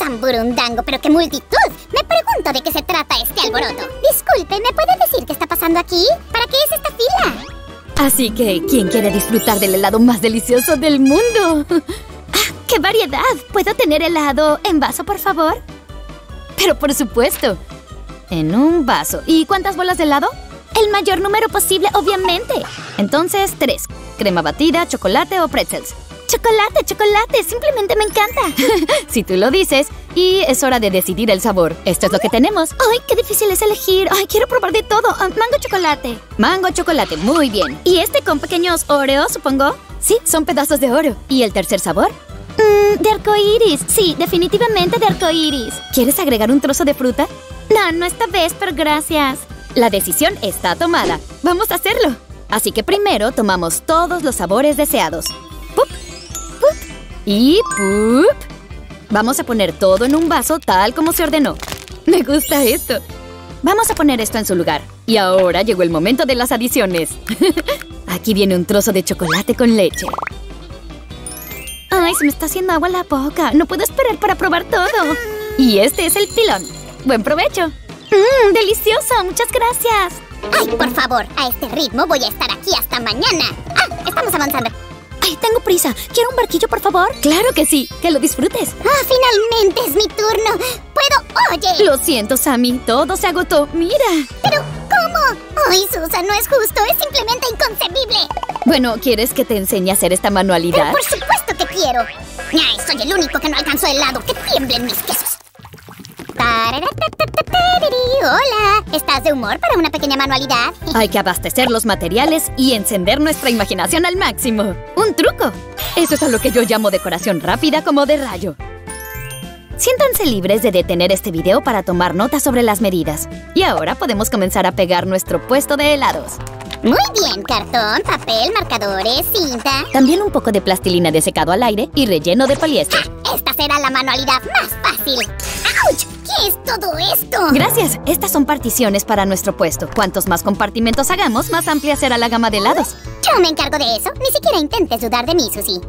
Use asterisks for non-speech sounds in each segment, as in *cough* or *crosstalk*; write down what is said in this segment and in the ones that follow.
Samburundango, pero qué multitud. Me pregunto de qué se trata este alboroto. Disculpe, ¿me puede decir qué está pasando aquí? ¿Para qué es esta fila? Así que, ¿quién quiere disfrutar del helado más delicioso del mundo? *laughs* ¡Ah, ¡Qué variedad! ¿Puedo tener helado en vaso, por favor? Pero por supuesto. En un vaso. ¿Y cuántas bolas de helado? El mayor número posible, obviamente. Entonces, tres. Crema batida, chocolate o pretzels. Chocolate, chocolate, simplemente me encanta. *laughs* si tú lo dices. Y es hora de decidir el sabor. Esto es lo que tenemos. ¡Ay, qué difícil es elegir! ¡Ay, quiero probar de todo! Ah, mango chocolate. Mango chocolate, muy bien. ¿Y este con pequeños oreos, supongo? Sí, son pedazos de oro. ¿Y el tercer sabor? Mmm, de arcoíris. Sí, definitivamente de arcoíris. ¿Quieres agregar un trozo de fruta? No, no esta vez, pero gracias. La decisión está tomada. Vamos a hacerlo. Así que primero tomamos todos los sabores deseados. Y ¡pup! Vamos a poner todo en un vaso tal como se ordenó. Me gusta esto. Vamos a poner esto en su lugar. Y ahora llegó el momento de las adiciones. *laughs* Aquí viene un trozo de chocolate con leche. ¡Ay, se me está haciendo agua la boca! No puedo esperar para probar todo. Y este es el pilón. ¡Buen provecho! ¡Mmm, delicioso! ¡Muchas gracias! ¡Ay, por favor! A este ritmo voy a estar aquí hasta mañana. ¡Ah! Estamos avanzando. ¡Ay, tengo prisa! ¿Quiero un barquillo, por favor? ¡Claro que sí! ¡Que lo disfrutes! ¡Ah, finalmente es mi turno! ¡Puedo! ¡Oye! Lo siento, Sammy. Todo se agotó. ¡Mira! ¿Pero cómo? ¡Ay, Susan! No es justo. Es simplemente inconcebible. Bueno, ¿quieres que te enseñe a hacer esta manualidad? Pero por supuesto que quiero. ¡Ay, soy el único que no alcanzó el lado! ¡Que tiemblen mis quesos! Hola, ¿estás de humor para una pequeña manualidad? *laughs* Hay que abastecer los materiales y encender nuestra imaginación al máximo. ¡Un truco! Eso es a lo que yo llamo decoración rápida como de rayo. Siéntanse libres de detener este video para tomar notas sobre las medidas. Y ahora podemos comenzar a pegar nuestro puesto de helados. Muy bien, cartón, papel, marcadores, cinta. También un poco de plastilina de secado al aire y relleno de poliéster. Esta será la manualidad más fácil. ¡Auch! ¿Qué es todo esto? Gracias. Estas son particiones para nuestro puesto. Cuantos más compartimentos hagamos, más amplia será la gama de helados. Yo me encargo de eso. Ni siquiera intentes dudar de mí, Susie.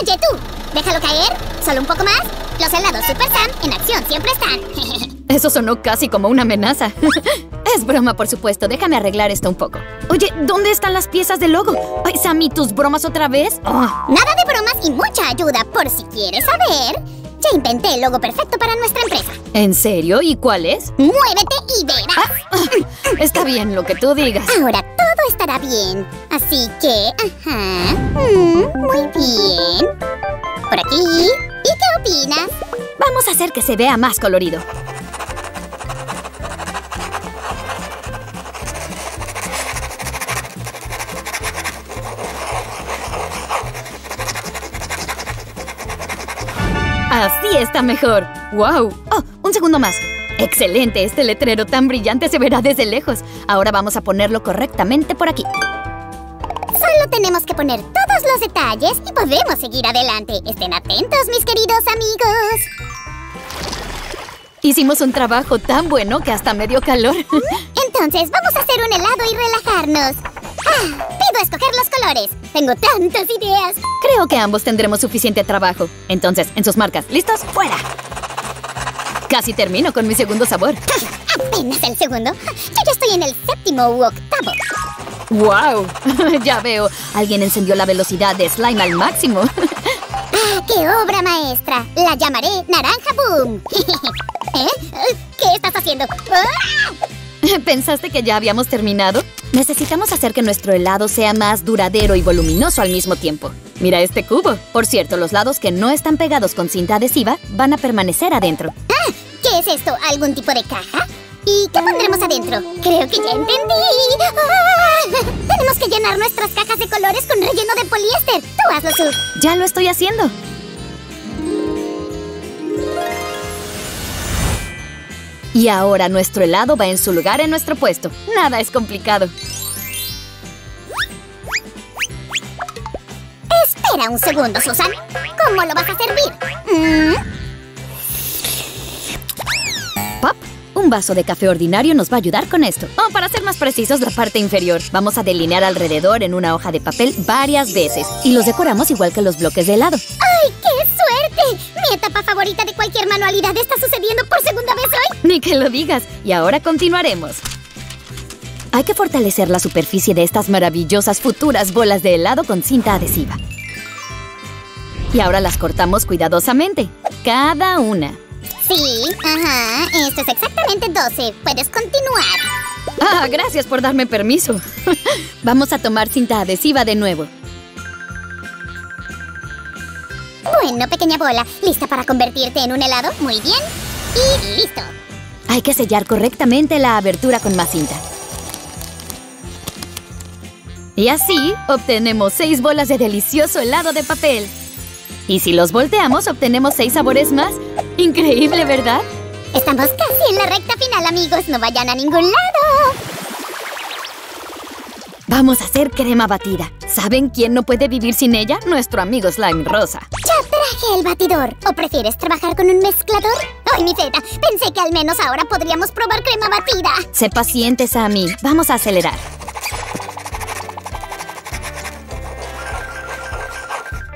Oye, tú. Déjalo caer. Solo un poco más. Los helados Super Sam en acción siempre están. *laughs* Eso sonó casi como una amenaza. *laughs* es broma, por supuesto. Déjame arreglar esto un poco. Oye, ¿dónde están las piezas del logo? Ay, Sammy, ¿tus bromas otra vez? Oh. Nada de bromas y mucha ayuda. Por si quieres saber, ya inventé el logo perfecto para nuestra empresa. ¿En serio? ¿Y cuál es? Muévete y verás. Ah, está bien, lo que tú digas. Ahora todo estará bien. Así que, ajá. Mm, muy bien. Por aquí. ¿Y qué opinas? Vamos a hacer que se vea más colorido. Así está mejor. ¡Wow! ¡Oh! Un segundo más. ¡Excelente! Este letrero tan brillante se verá desde lejos. Ahora vamos a ponerlo correctamente por aquí. Solo tenemos que poner todos los detalles y podemos seguir adelante. Estén atentos, mis queridos amigos. Hicimos un trabajo tan bueno que hasta me dio calor. *laughs* Entonces, vamos a hacer un helado y relajarnos. Ah, pido escoger los colores. Tengo tantas ideas. Creo que ambos tendremos suficiente trabajo. Entonces, en sus marcas, ¿listos? ¡Fuera! Casi termino con mi segundo sabor. *laughs* Apenas el segundo. Yo ya estoy en el séptimo u octavo. ¡Wow! *laughs* ya veo. Alguien encendió la velocidad de slime al máximo. *laughs* ¡Ah, qué obra maestra! La llamaré Naranja Boom. ¿Eh? ¿Qué estás haciendo? ¡Ah! ¿Pensaste que ya habíamos terminado? Necesitamos hacer que nuestro helado sea más duradero y voluminoso al mismo tiempo. Mira este cubo. Por cierto, los lados que no están pegados con cinta adhesiva van a permanecer adentro. Ah, ¿Qué es esto? ¿Algún tipo de caja? ¿Y qué pondremos adentro? Creo que ya entendí. ¡Ah! *laughs* Tenemos que llenar nuestras cajas de colores con relleno de poliéster. Tú hazlo, Sue. Ya lo estoy haciendo. Y ahora nuestro helado va en su lugar en nuestro puesto. Nada es complicado. Espera un segundo, Susan. ¿Cómo lo vas a servir? ¿Mm? Pop, un vaso de café ordinario nos va a ayudar con esto. O para ser más precisos, la parte inferior. Vamos a delinear alrededor en una hoja de papel varias veces. Y los decoramos igual que los bloques de helado. ¡Ay, qué suerte! Mi etapa favorita de cualquier manualidad está sucediendo por segunda vez hoy. Ni que lo digas. Y ahora continuaremos. Hay que fortalecer la superficie de estas maravillosas futuras bolas de helado con cinta adhesiva. Y ahora las cortamos cuidadosamente, cada una. Sí, ajá, esto es exactamente 12. Puedes continuar. Ah, gracias por darme permiso. *laughs* Vamos a tomar cinta adhesiva de nuevo. Bueno, pequeña bola, ¿lista para convertirte en un helado? Muy bien. Y listo. Hay que sellar correctamente la abertura con más cinta. Y así obtenemos seis bolas de delicioso helado de papel. Y si los volteamos, obtenemos seis sabores más. Increíble, ¿verdad? Estamos casi en la recta final, amigos. No vayan a ningún lado. Vamos a hacer crema batida. ¿Saben quién no puede vivir sin ella? Nuestro amigo Slime Rosa. Ya traje el batidor. ¿O prefieres trabajar con un mezclador? ¡Ay, mi feta! Pensé que al menos ahora podríamos probar crema batida. Sé paciente, Sammy. Vamos a acelerar.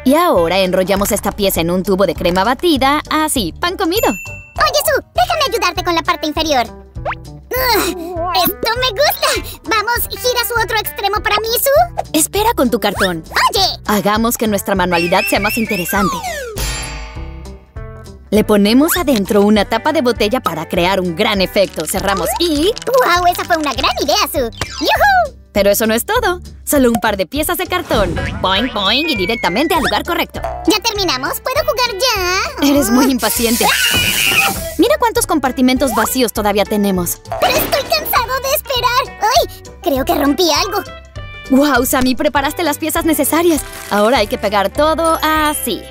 Y ahora enrollamos esta pieza en un tubo de crema batida, así, pan comido. Oye, Su, déjame ayudarte con la parte inferior. ¡Esto me gusta! Vamos, gira su otro extremo para mí, Su. Espera con tu cartón. Oye, Hagamos que nuestra manualidad sea más interesante. Le ponemos adentro una tapa de botella para crear un gran efecto. Cerramos y... wow, esa fue una gran idea, Su. ¡Yuhu! Pero eso no es todo. Solo un par de piezas de cartón. Boing, boing y directamente al lugar correcto. ¿Ya terminamos? ¿Puedo jugar ya? Eres muy impaciente. Mira cuántos compartimentos vacíos todavía tenemos. Pero estoy cansado de esperar. ¡Ay! Creo que rompí algo. ¡Wow, Sammy! Preparaste las piezas necesarias. Ahora hay que pegar todo así.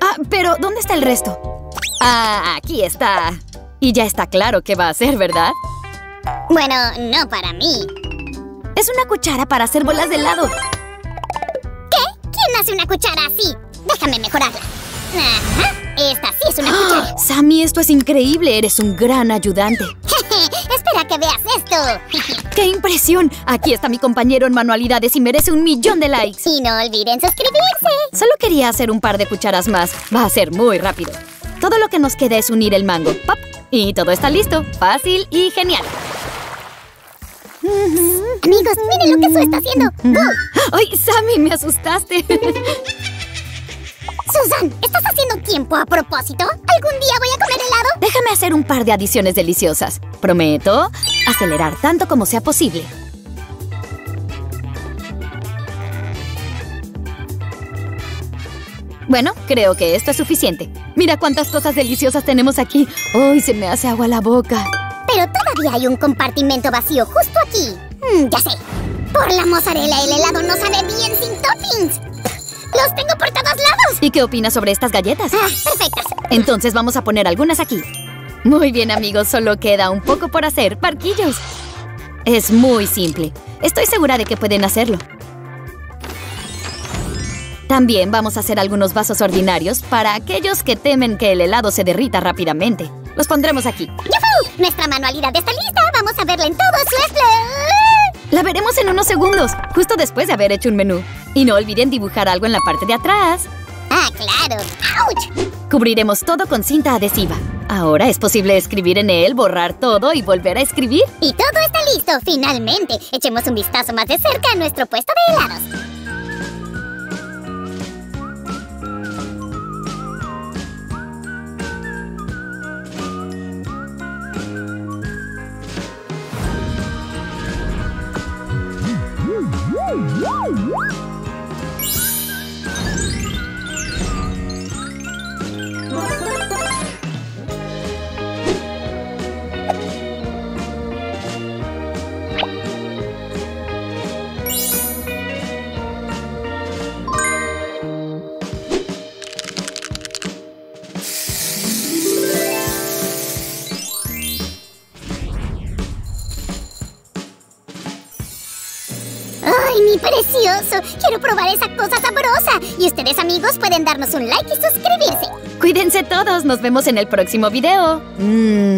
Ah, pero ¿dónde está el resto? Ah, aquí está. Y ya está claro qué va a hacer, ¿verdad? Bueno, no para mí. Es una cuchara para hacer bolas de helado. ¿Qué? ¿Quién hace una cuchara así? Déjame mejorarla. Ajá, esta sí es una cuchara. ¡Ah! *gasps* Sammy, esto es increíble. Eres un gran ayudante. *laughs* Espera que veas esto. *laughs* ¡Qué impresión! Aquí está mi compañero en manualidades y merece un millón de likes. y no olviden suscribirse. Solo quería hacer un par de cucharas más. Va a ser muy rápido. Todo lo que nos queda es unir el mango. ¡Pop! Y todo está listo. Fácil y genial. Amigos, miren lo que Su está haciendo. ¡Oh! ¡Ay, Sammy! Me asustaste. *laughs* Susan, ¿estás haciendo tiempo a propósito? ¿Algún día voy a comer helado? Déjame hacer un par de adiciones deliciosas. Prometo acelerar tanto como sea posible. Bueno, creo que esto es suficiente. Mira cuántas cosas deliciosas tenemos aquí. ¡Ay, se me hace agua la boca! Pero todavía hay un compartimento vacío justo aquí. Mm, ya sé. Por la mozzarella, el helado no sabe bien sin toppings. Los tengo por todos lados. ¿Y qué opinas sobre estas galletas? Ah, perfectas. Entonces vamos a poner algunas aquí. Muy bien, amigos, solo queda un poco por hacer. ¡Barquillos! Es muy simple. Estoy segura de que pueden hacerlo. También vamos a hacer algunos vasos ordinarios para aquellos que temen que el helado se derrita rápidamente. Los pondremos aquí. ¡Yuhu! Nuestra manualidad está lista. Vamos a verla en todo su esplendor. La veremos en unos segundos, justo después de haber hecho un menú. Y no olviden dibujar algo en la parte de atrás. Ah, claro. ¡Auch! Cubriremos todo con cinta adhesiva. Ahora es posible escribir en él, borrar todo y volver a escribir. Y todo está listo, finalmente. Echemos un vistazo más de cerca a nuestro puesto de helados. Woo! ¡Ay, mi precioso! Quiero probar esa cosa sabrosa. Y ustedes, amigos, pueden darnos un like y suscribirse. Cuídense todos, nos vemos en el próximo video. Mm.